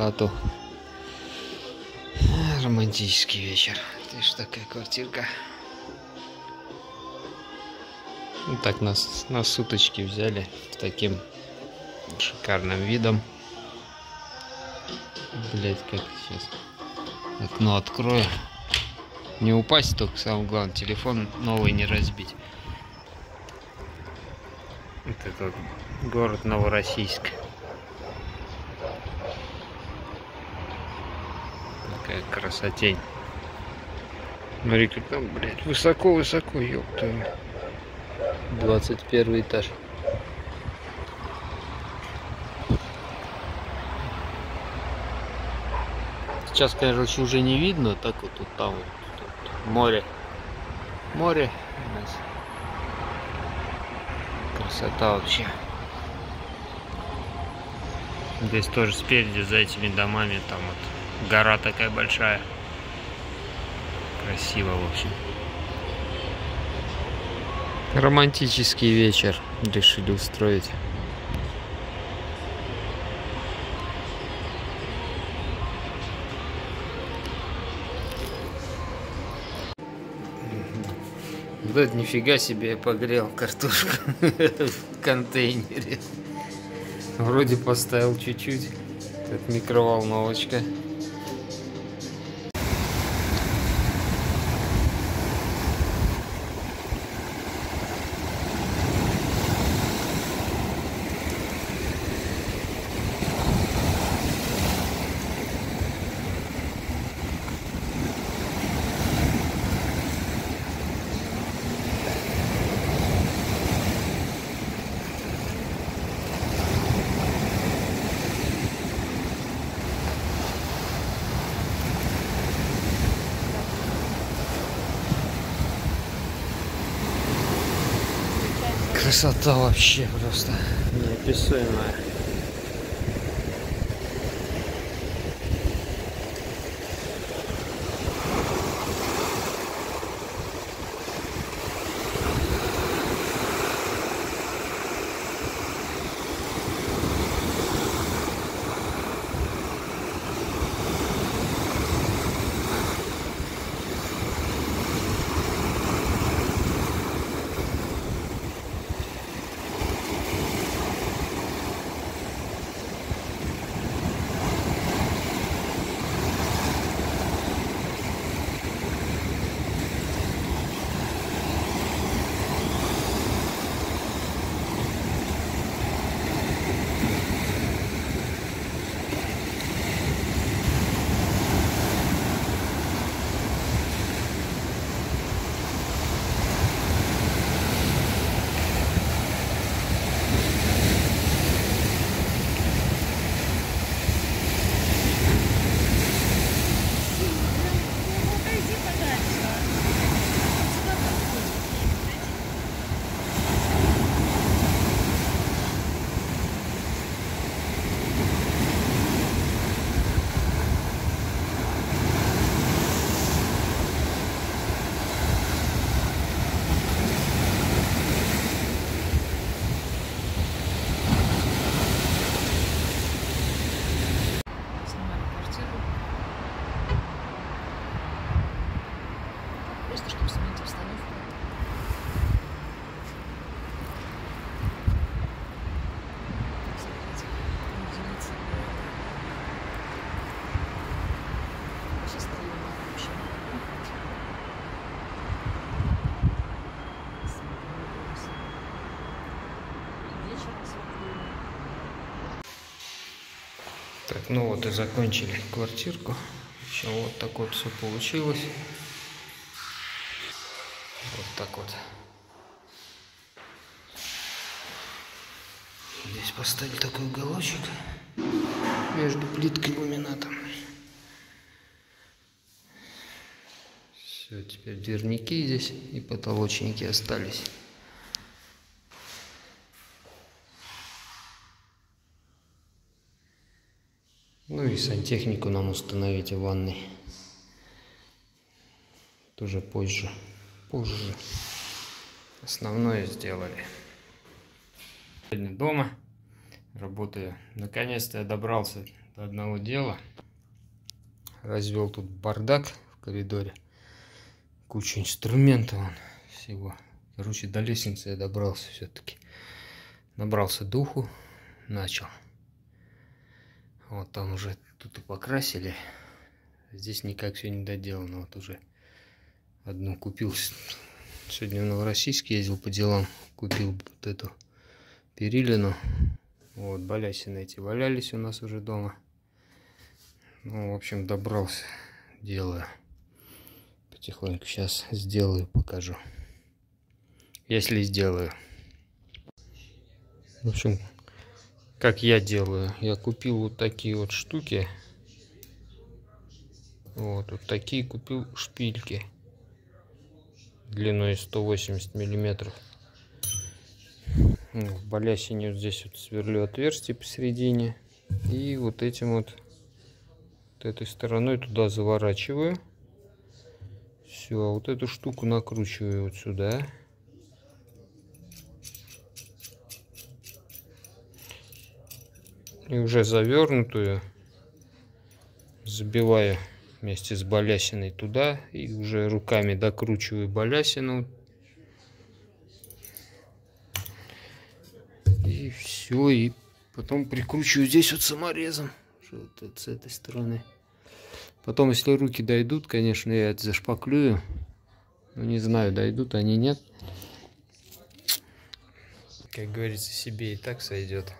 хату. Романтический вечер. Ты ж такая квартирка. Ну, так нас на суточки взяли таким шикарным видом. Блять, как сейчас окно открою. Не упасть только, самое главное, телефон новый не разбить. Вот это вот город Новороссийск. Такая красотень. Смотри, как там, блядь, высоко-высоко, ёпта. 21 этаж. Сейчас, короче, уже не видно, так вот тут там вот тут море. Море у нас. Красота вообще. Здесь тоже спереди, за этими домами, там вот гора такая большая. Красиво, в общем. Романтический вечер решили устроить. Да нифига себе я погрел картошку в контейнере. Вроде поставил чуть-чуть. Как микроволновочка. Красота вообще просто неописуемая. Ну вот и закончили квартирку. Общем, вот так вот все получилось. Вот так вот. Здесь поставили такой уголочек между плиткой и ламинатом. Все, теперь дверники здесь и потолочники остались. Ну и сантехнику нам установить в ванной. Тоже позже. Позже. Основное сделали. Сегодня дома. Работаю. Наконец-то я добрался до одного дела. Развел тут бардак в коридоре. Куча инструментов всего. Короче, до лестницы я добрался все-таки. Набрался духу, начал. Вот там уже тут и покрасили. Здесь никак все не доделано. Вот уже одну купил. Сегодня в Новороссийск ездил по делам. Купил вот эту перилину. Вот, балясины эти валялись у нас уже дома. Ну, в общем, добрался. Делаю. Потихоньку сейчас сделаю, покажу. Если сделаю. В общем, как я делаю. Я купил вот такие вот штуки. Вот, вот такие купил шпильки. Длиной 180 миллиметров. В балясине вот здесь вот сверлю отверстие посередине. И вот этим вот, вот этой стороной туда заворачиваю. Все, а вот эту штуку накручиваю вот сюда. И уже завернутую забиваю вместе с балясиной туда. И уже руками докручиваю балясину И все, и потом прикручиваю здесь вот саморезом. Вот, с этой стороны. Потом, если руки дойдут, конечно, я это зашпаклюю. Ну, не знаю, дойдут они, нет. Как говорится, себе и так сойдет.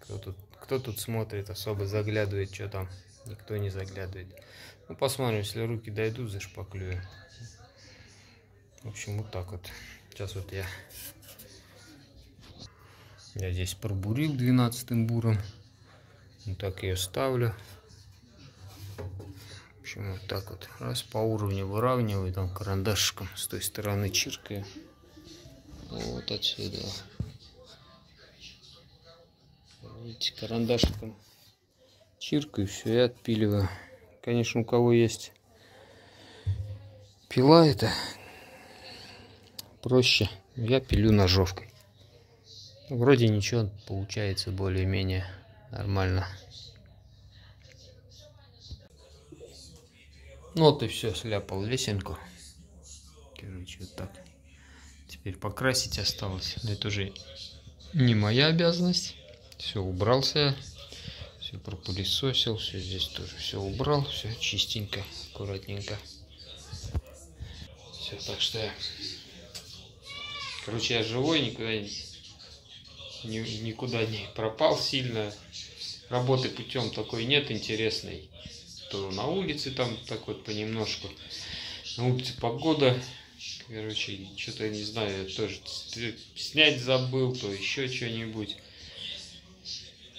Кто тут, кто тут смотрит, особо заглядывает, что там. Никто не заглядывает. Ну, посмотрим, если руки дойдут, зашпаклюю. В общем, вот так вот. Сейчас вот я я здесь пробурил 12 буром. Вот так ее ставлю. В общем, вот так вот. Раз по уровню выравниваю, там карандашиком с той стороны чиркаю. Вот отсюда. Видите, карандашиком чиркаю, все, и отпиливаю. Конечно, у кого есть пила, это проще. Я пилю ножовкой. Вроде ничего получается более-менее нормально. Ну вот и все, сляпал лесенку. Короче, вот так. Теперь покрасить осталось. Но это уже не моя обязанность. Все, убрался. Все пропылесосил. Все здесь тоже все убрал. Все чистенько, аккуратненько. Все, так что я... Короче, я живой, никуда не ни, никуда не пропал сильно. Работы путем такой нет интересной. То на улице там так вот понемножку. На улице погода. Короче, что-то не знаю, я тоже снять забыл, то еще что-нибудь.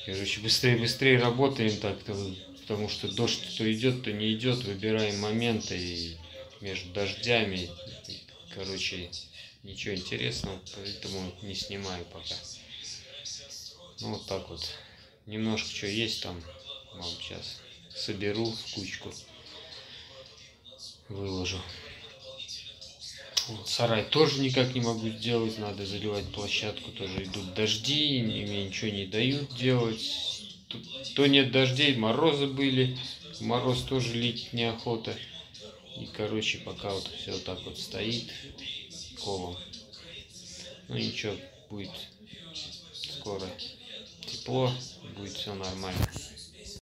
Короче, быстрее-быстрее работаем так, -то, потому что дождь то идет, то не идет. Выбираем моменты и между дождями. Короче, ничего интересного, поэтому не снимаю пока. Ну вот так вот. Немножко что есть там. Вам сейчас соберу в кучку. Выложу. Вот, сарай тоже никак не могу сделать. Надо заливать площадку. Тоже идут дожди. Мне ничего не дают делать. Тут, то нет дождей, морозы были. Мороз тоже лить неохота. И, короче, пока вот все так вот стоит колом. Ну ничего, будет скоро тепло, будет все нормально.